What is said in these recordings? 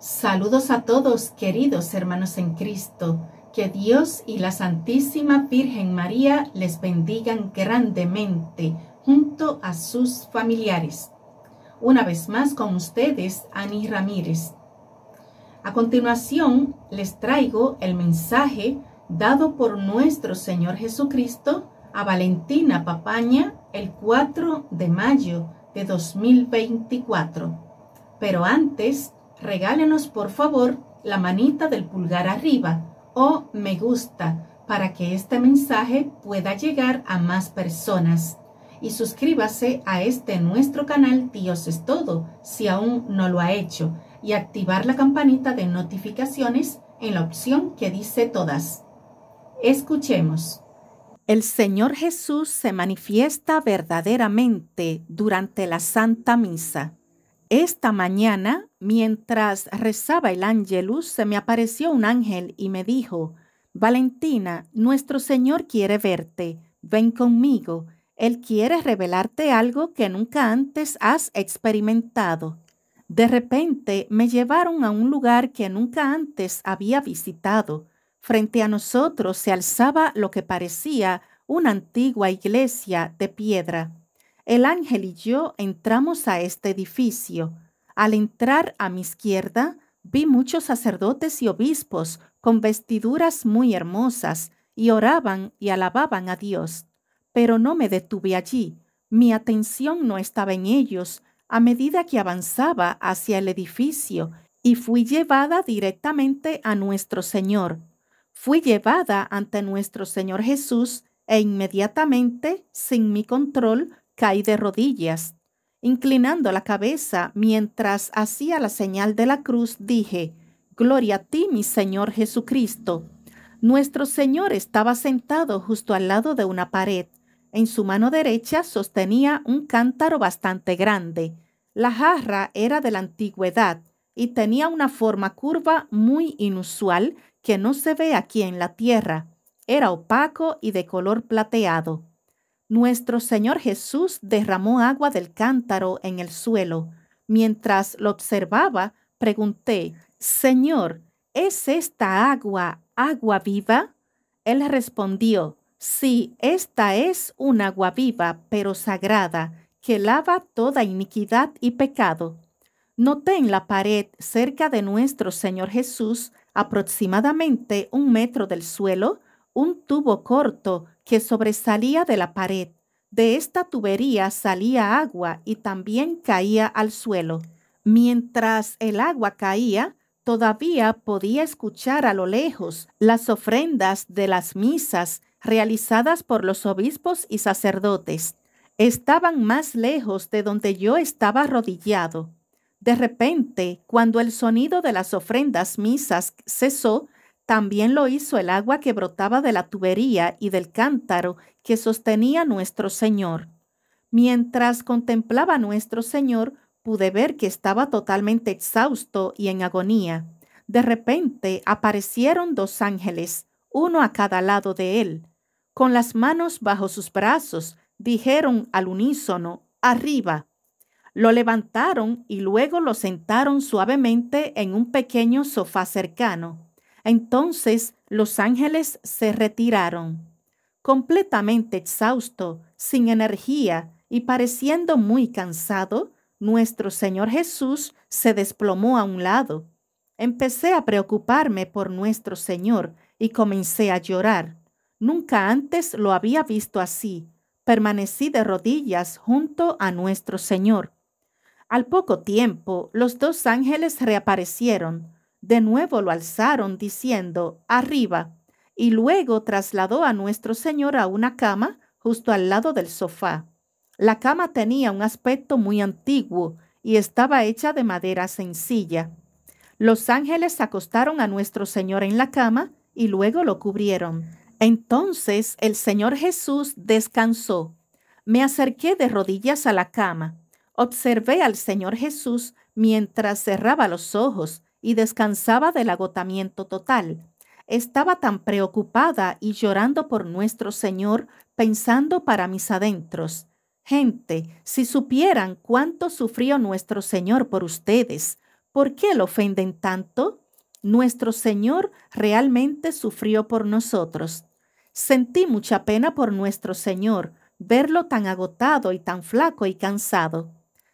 Saludos a todos, queridos hermanos en Cristo. Que Dios y la Santísima Virgen María les bendigan grandemente junto a sus familiares. Una vez más con ustedes, Ani Ramírez. A continuación, les traigo el mensaje dado por nuestro Señor Jesucristo a Valentina Papaña el 4 de mayo de 2024. Pero antes, regálenos por favor la manita del pulgar arriba o me gusta para que este mensaje pueda llegar a más personas. Y suscríbase a este nuestro canal Dios es todo si aún no lo ha hecho y activar la campanita de notificaciones en la opción que dice todas. Escuchemos. El Señor Jesús se manifiesta verdaderamente durante la Santa Misa. Esta mañana, mientras rezaba el ángelus, se me apareció un ángel y me dijo, Valentina, nuestro Señor quiere verte, ven conmigo, Él quiere revelarte algo que nunca antes has experimentado. De repente me llevaron a un lugar que nunca antes había visitado. Frente a nosotros se alzaba lo que parecía una antigua iglesia de piedra. El ángel y yo entramos a este edificio. Al entrar a mi izquierda, vi muchos sacerdotes y obispos con vestiduras muy hermosas y oraban y alababan a Dios. Pero no me detuve allí. Mi atención no estaba en ellos a medida que avanzaba hacia el edificio y fui llevada directamente a nuestro Señor. Fui llevada ante nuestro Señor Jesús e inmediatamente, sin mi control, caí de rodillas. Inclinando la cabeza mientras hacía la señal de la cruz, dije, Gloria a ti, mi Señor Jesucristo. Nuestro Señor estaba sentado justo al lado de una pared. En su mano derecha sostenía un cántaro bastante grande. La jarra era de la antigüedad y tenía una forma curva muy inusual que no se ve aquí en la tierra. Era opaco y de color plateado. Nuestro Señor Jesús derramó agua del cántaro en el suelo. Mientras lo observaba, pregunté, Señor, ¿es esta agua agua viva? Él respondió, sí, esta es un agua viva, pero sagrada, que lava toda iniquidad y pecado. Noté en la pared cerca de nuestro Señor Jesús, aproximadamente un metro del suelo, un tubo corto que sobresalía de la pared. De esta tubería salía agua y también caía al suelo. Mientras el agua caía, todavía podía escuchar a lo lejos las ofrendas de las misas realizadas por los obispos y sacerdotes. Estaban más lejos de donde yo estaba arrodillado. De repente, cuando el sonido de las ofrendas misas cesó, también lo hizo el agua que brotaba de la tubería y del cántaro que sostenía nuestro Señor. Mientras contemplaba nuestro Señor, pude ver que estaba totalmente exhausto y en agonía. De repente aparecieron dos ángeles, uno a cada lado de él. Con las manos bajo sus brazos, dijeron al unísono, arriba. Lo levantaron y luego lo sentaron suavemente en un pequeño sofá cercano. Entonces los ángeles se retiraron. Completamente exhausto, sin energía y pareciendo muy cansado, nuestro Señor Jesús se desplomó a un lado. Empecé a preocuparme por nuestro Señor y comencé a llorar. Nunca antes lo había visto así. Permanecí de rodillas junto a nuestro Señor. Al poco tiempo, los dos ángeles reaparecieron de nuevo lo alzaron diciendo, arriba, y luego trasladó a nuestro Señor a una cama justo al lado del sofá. La cama tenía un aspecto muy antiguo y estaba hecha de madera sencilla. Los ángeles acostaron a nuestro Señor en la cama y luego lo cubrieron. Entonces el Señor Jesús descansó. Me acerqué de rodillas a la cama. Observé al Señor Jesús mientras cerraba los ojos y descansaba del agotamiento total. Estaba tan preocupada y llorando por nuestro Señor, pensando para mis adentros. Gente, si supieran cuánto sufrió nuestro Señor por ustedes, ¿Por qué lo ofenden tanto? Nuestro Señor realmente sufrió por nosotros. Sentí mucha pena por nuestro Señor, verlo tan agotado y tan flaco y cansado.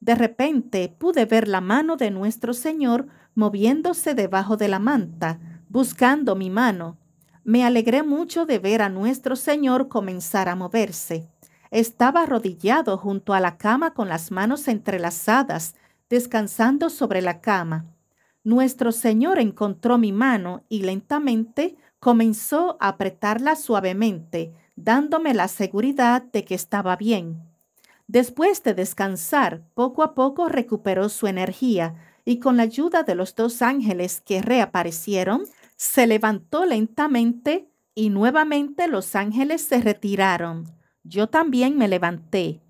De repente pude ver la mano de nuestro Señor moviéndose debajo de la manta, buscando mi mano. Me alegré mucho de ver a nuestro Señor comenzar a moverse. Estaba arrodillado junto a la cama con las manos entrelazadas, descansando sobre la cama. Nuestro Señor encontró mi mano y lentamente comenzó a apretarla suavemente, dándome la seguridad de que estaba bien. Después de descansar, poco a poco recuperó su energía y con la ayuda de los dos ángeles que reaparecieron, se levantó lentamente y nuevamente los ángeles se retiraron. Yo también me levanté.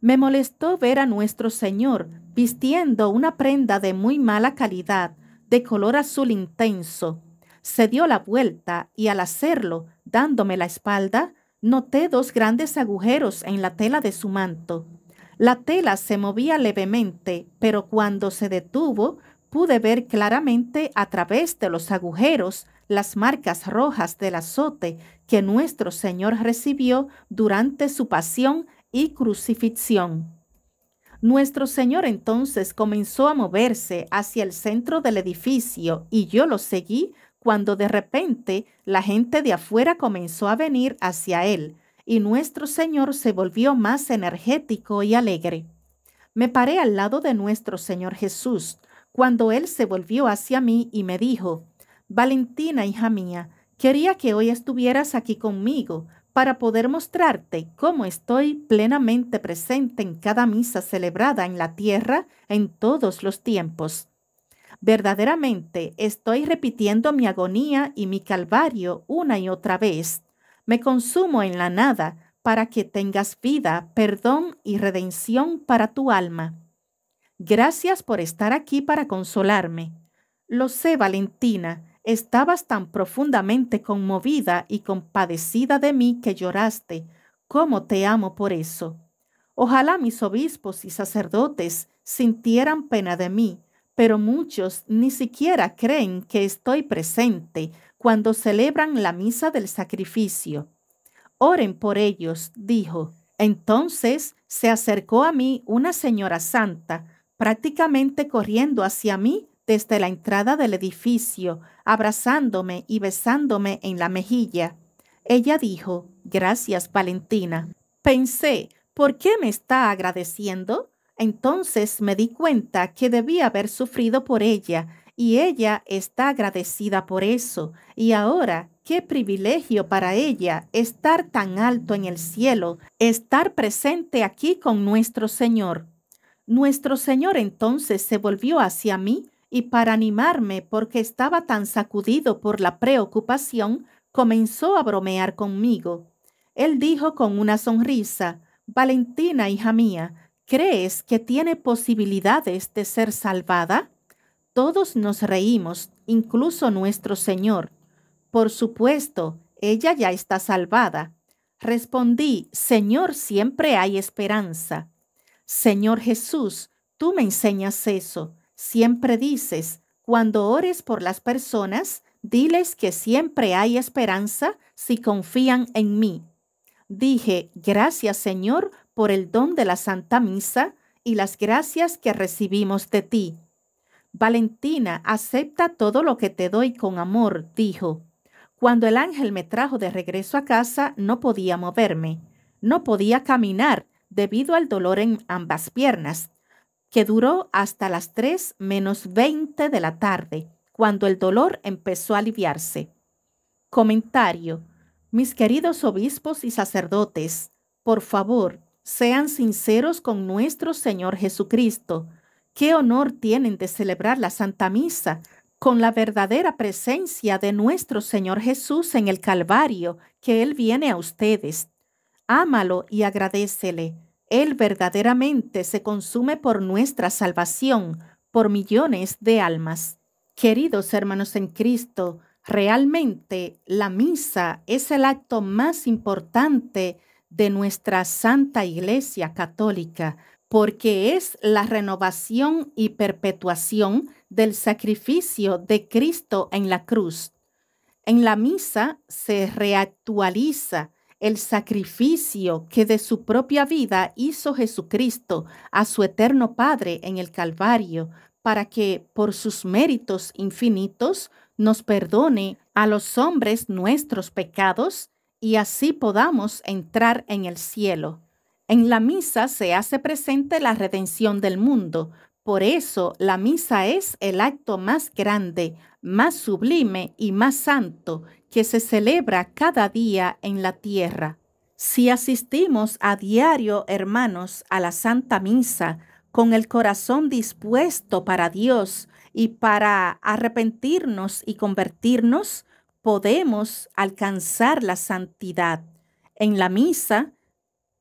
Me molestó ver a nuestro Señor vistiendo una prenda de muy mala calidad, de color azul intenso. Se dio la vuelta y al hacerlo, dándome la espalda, noté dos grandes agujeros en la tela de su manto. La tela se movía levemente, pero cuando se detuvo, pude ver claramente a través de los agujeros las marcas rojas del azote que nuestro Señor recibió durante su pasión y crucifixión. Nuestro Señor entonces comenzó a moverse hacia el centro del edificio y yo lo seguí cuando de repente la gente de afuera comenzó a venir hacia él y nuestro Señor se volvió más energético y alegre. Me paré al lado de nuestro Señor Jesús cuando él se volvió hacia mí y me dijo, Valentina, hija mía, quería que hoy estuvieras aquí conmigo para poder mostrarte cómo estoy plenamente presente en cada misa celebrada en la tierra en todos los tiempos. Verdaderamente estoy repitiendo mi agonía y mi calvario una y otra vez. Me consumo en la nada para que tengas vida, perdón y redención para tu alma. Gracias por estar aquí para consolarme. Lo sé, Valentina, estabas tan profundamente conmovida y compadecida de mí que lloraste. ¿Cómo te amo por eso? Ojalá mis obispos y sacerdotes sintieran pena de mí pero muchos ni siquiera creen que estoy presente cuando celebran la misa del sacrificio. Oren por ellos, dijo. Entonces se acercó a mí una señora santa, prácticamente corriendo hacia mí desde la entrada del edificio, abrazándome y besándome en la mejilla. Ella dijo, Gracias, Valentina. Pensé, ¿por qué me está agradeciendo? Entonces me di cuenta que debía haber sufrido por ella y ella está agradecida por eso. Y ahora, qué privilegio para ella estar tan alto en el cielo, estar presente aquí con nuestro Señor. Nuestro Señor entonces se volvió hacia mí y para animarme porque estaba tan sacudido por la preocupación, comenzó a bromear conmigo. Él dijo con una sonrisa, Valentina, hija mía, ¿Crees que tiene posibilidades de ser salvada? Todos nos reímos, incluso nuestro Señor. Por supuesto, ella ya está salvada. Respondí, Señor, siempre hay esperanza. Señor Jesús, tú me enseñas eso. Siempre dices, cuando ores por las personas, diles que siempre hay esperanza si confían en mí. Dije, gracias Señor por el don de la Santa Misa y las gracias que recibimos de ti. Valentina, acepta todo lo que te doy con amor, dijo. Cuando el ángel me trajo de regreso a casa, no podía moverme, no podía caminar debido al dolor en ambas piernas, que duró hasta las tres menos veinte de la tarde, cuando el dolor empezó a aliviarse. Comentario. Mis queridos obispos y sacerdotes, por favor, sean sinceros con nuestro Señor Jesucristo. Qué honor tienen de celebrar la Santa Misa con la verdadera presencia de nuestro Señor Jesús en el Calvario, que Él viene a ustedes. Ámalo y agradecele. Él verdaderamente se consume por nuestra salvación, por millones de almas. Queridos hermanos en Cristo, realmente la misa es el acto más importante de nuestra Santa Iglesia Católica, porque es la renovación y perpetuación del sacrificio de Cristo en la cruz. En la misa se reactualiza el sacrificio que de su propia vida hizo Jesucristo a su eterno Padre en el Calvario, para que por sus méritos infinitos nos perdone a los hombres nuestros pecados y así podamos entrar en el cielo. En la misa se hace presente la redención del mundo. Por eso la misa es el acto más grande, más sublime y más santo que se celebra cada día en la tierra. Si asistimos a diario, hermanos, a la Santa Misa, con el corazón dispuesto para Dios y para arrepentirnos y convertirnos, podemos alcanzar la santidad. En la misa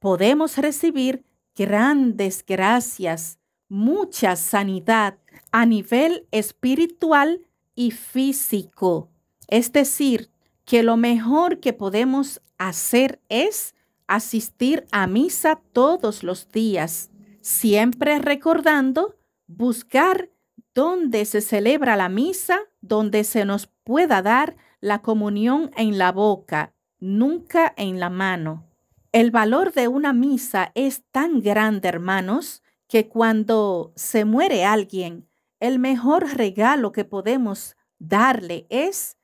podemos recibir grandes gracias, mucha sanidad a nivel espiritual y físico. Es decir, que lo mejor que podemos hacer es asistir a misa todos los días, siempre recordando buscar dónde se celebra la misa, donde se nos pueda dar la comunión en la boca, nunca en la mano. El valor de una misa es tan grande, hermanos, que cuando se muere alguien, el mejor regalo que podemos darle es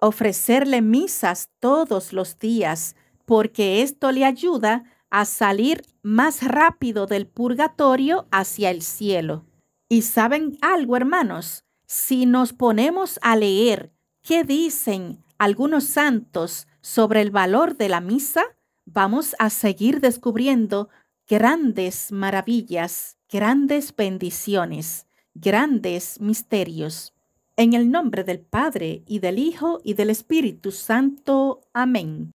ofrecerle misas todos los días, porque esto le ayuda a salir más rápido del purgatorio hacia el cielo. Y saben algo, hermanos, si nos ponemos a leer qué dicen algunos santos sobre el valor de la misa, vamos a seguir descubriendo grandes maravillas, grandes bendiciones, grandes misterios. En el nombre del Padre y del Hijo y del Espíritu Santo. Amén.